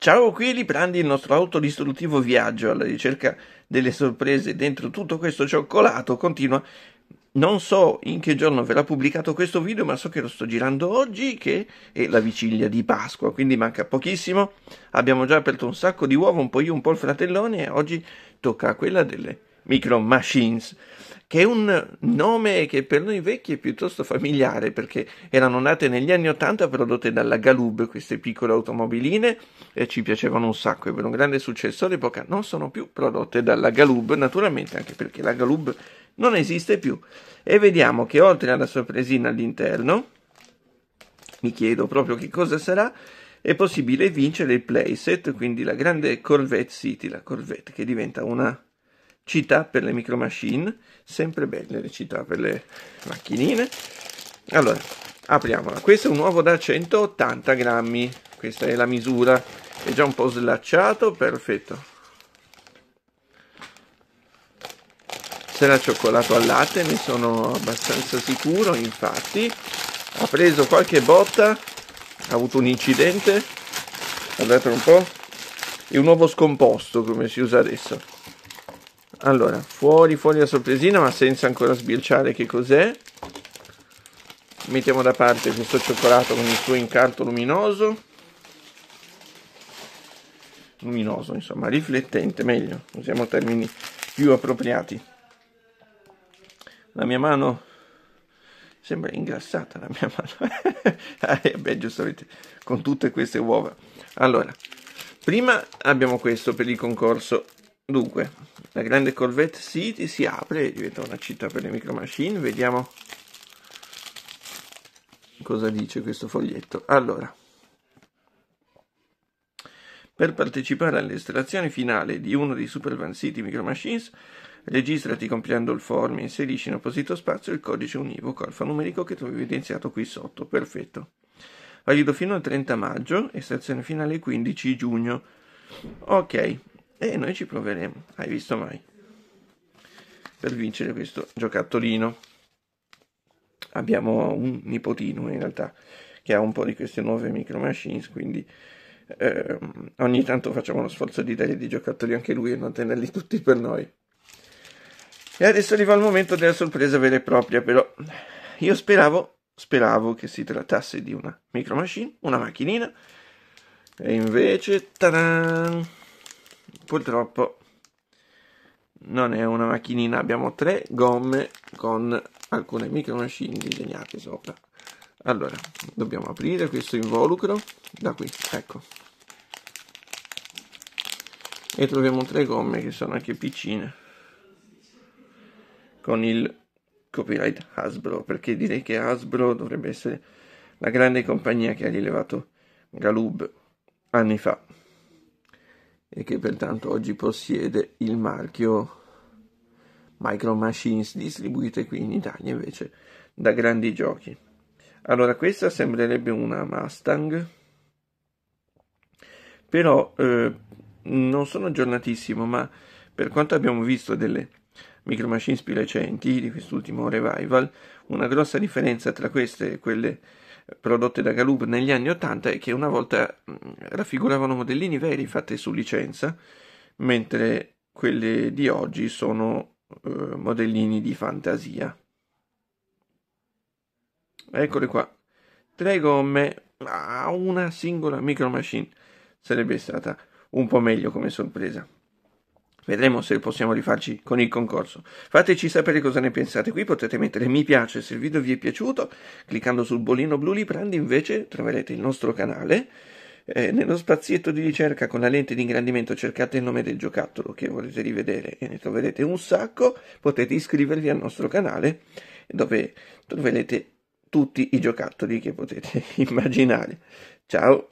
Ciao, qui Liprandi, il nostro autodistruttivo viaggio alla ricerca delle sorprese dentro tutto questo cioccolato continua. Non so in che giorno verrà pubblicato questo video, ma so che lo sto girando oggi, che è la vigilia di Pasqua, quindi manca pochissimo. Abbiamo già aperto un sacco di uova, un po' io, un po' il fratellone, e oggi tocca a quella delle Micro Machines che è un nome che per noi vecchi è piuttosto familiare perché erano nate negli anni 80 prodotte dalla Galub, queste piccole automobiline, e ci piacevano un sacco, ebbe un grande successo all'epoca, non sono più prodotte dalla Galub, naturalmente anche perché la Galub non esiste più. E vediamo che oltre alla sorpresina all'interno, mi chiedo proprio che cosa sarà, è possibile vincere il playset, quindi la grande Corvette City, la Corvette che diventa una città per le micro machine, sempre belle le città per le macchinine. Allora, apriamola. Questo è un uovo da 180 grammi, questa è la misura, è già un po' slacciato, perfetto. Sarà cioccolato al latte, ne sono abbastanza sicuro, infatti. Ha preso qualche botta, ha avuto un incidente, guardate un po', è un uovo scomposto come si usa adesso allora fuori fuori la sorpresina ma senza ancora sbirciare che cos'è. Mettiamo da parte questo cioccolato con il suo incarto luminoso. Luminoso insomma riflettente meglio usiamo termini più appropriati. La mia mano sembra ingrassata la mia mano. Eh, beh giustamente con tutte queste uova. Allora prima abbiamo questo per il concorso. Dunque, la grande Corvette City si apre e diventa una città per le micro machine. Vediamo cosa dice questo foglietto. Allora, per partecipare all'estrazione finale di uno dei Super Van City Micro Machines, registrati compiendo il form e inserisci in apposito spazio il codice univoco alfanumerico che trovi evidenziato qui sotto. Perfetto. Valido fino al 30 maggio, estrazione finale il 15 giugno. Ok, e noi ci proveremo, hai visto mai? Per vincere questo giocattolino. Abbiamo un nipotino in realtà che ha un po' di queste nuove micro machines, quindi eh, ogni tanto facciamo lo sforzo di dargli dei giocattoli anche lui e non tenerli tutti per noi. E adesso arriva il momento della sorpresa vera e propria, però io speravo, speravo che si trattasse di una micro machine, una macchinina, e invece, tadan, purtroppo non è una macchinina, abbiamo tre gomme con alcune micro machine disegnate sopra. Allora, dobbiamo aprire questo involucro da qui, ecco. E troviamo tre gomme che sono anche piccine con il copyright Hasbro, perché direi che Hasbro dovrebbe essere la grande compagnia che ha rilevato Galub anni fa e che pertanto oggi possiede il marchio Micro Machines distribuite qui in Italia invece da grandi giochi. Allora questa sembrerebbe una Mustang però eh, non sono aggiornatissimo ma per quanto abbiamo visto delle Micro Machines più recenti di quest'ultimo revival una grossa differenza tra queste e quelle prodotte da Galoob negli anni 80 e che una volta mm, raffiguravano modellini veri fatti su licenza, mentre quelle di oggi sono eh, modellini di fantasia. Eccole qua, tre gomme a una singola micro machine. Sarebbe stata un po' meglio come sorpresa. Vedremo se possiamo rifarci con il concorso. Fateci sapere cosa ne pensate. Qui potete mettere mi piace se il video vi è piaciuto. Cliccando sul bollino blu Librandi invece troverete il nostro canale. Eh, nello spazietto di ricerca con la lente di ingrandimento cercate il nome del giocattolo che volete rivedere e ne troverete un sacco. Potete iscrivervi al nostro canale dove troverete tutti i giocattoli che potete immaginare. Ciao!